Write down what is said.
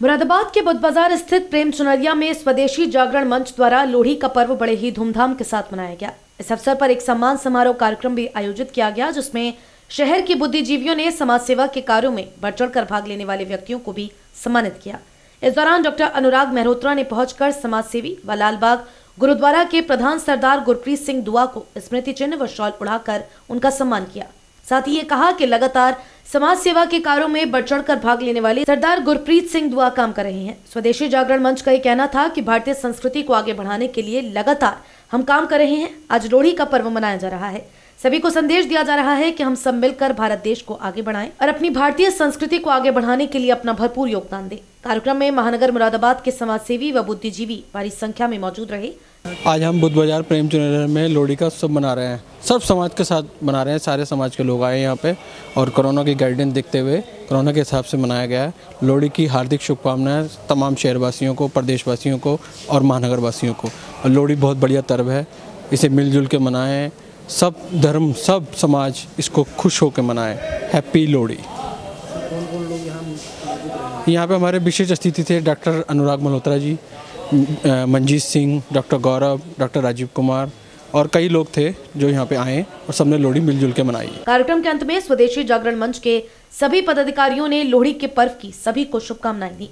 मुरादाबाद के बुद्ध बाज़ार स्थित प्रेम चुनरिया में स्वदेशी जागरण मंच द्वारा लोहड़ी का पर्व बड़े ही धूमधाम के साथ मनाया गया। इस अवसर पर एक सम्मान समारोह कार्यक्रम भी आयोजित किया गया, जिसमें शहर के बुद्धिजीवियों ने समाज सेवा के कार्यों में बढ़ चढ़ कर भाग लेने वाले व्यक्तियों को भी सम्मानित किया। इस दौरान डॉक्टर अनुराग मेहरोत्रा ने पहुंचकर समाज सेवी व लालबाग गुरुद्वारा के प्रधान सरदार गुरप्रीत सिंह दुआ को स्मृति चिन्ह व शॉल उड़ाकर उनका सम्मान किया। साथ ही ये कहा कि लगातार समाज सेवा के कार्यों में बढ़ चढ़ कर भाग लेने वाले सरदार गुरप्रीत सिंह दुआ काम कर रहे हैं। स्वदेशी जागरण मंच का ये कहना था कि भारतीय संस्कृति को आगे बढ़ाने के लिए लगातार हम काम कर रहे हैं। आज लोहड़ी का पर्व मनाया जा रहा है। सभी को संदेश दिया जा रहा है कि हम सब मिलकर भारत देश को आगे बढ़ाएँ और अपनी भारतीय संस्कृति को आगे बढ़ाने के लिए अपना भरपूर योगदान दें। कार्यक्रम में महानगर मुरादाबाद के समाज सेवी व बुद्धिजीवी भारी संख्या में मौजूद रहे। आज हम बुद्ध बाज़ार प्रेम चुनर में लोहड़ी का उत्सव मना रहे हैं। सब समाज के साथ मना रहे हैं। सारे समाज के लोग आए यहाँ पे और कोरोना की गाइडेंस देखते हुए कोरोना के हिसाब से मनाया गया है। लोहड़ी की हार्दिक शुभकामनाएँ तमाम शहरवासियों को, प्रदेशवासियों को और महानगरवासियों को। और लोहड़ी बहुत बढ़िया पर्व है। इसे मिलजुल के मनाएँ। सब धर्म, सब समाज इसको खुश होकर मनाएँ। हैप्पी लोहड़ी। यहाँ पे हमारे विशेष अतिथि थे doctor Anurag Malhotra ji Manjeet Singh, doctor Gaurav, doctor Rajiv Kumar और कई लोग थे जो यहाँ पे आए और सबने लोहड़ी मिलजुल के मनाई। कार्यक्रम के अंत में स्वदेशी जागरण मंच के सभी पदाधिकारियों ने लोहड़ी के पर्व की सभी को शुभकामनाएँ दी।